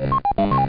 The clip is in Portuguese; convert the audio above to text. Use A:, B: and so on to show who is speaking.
A: Música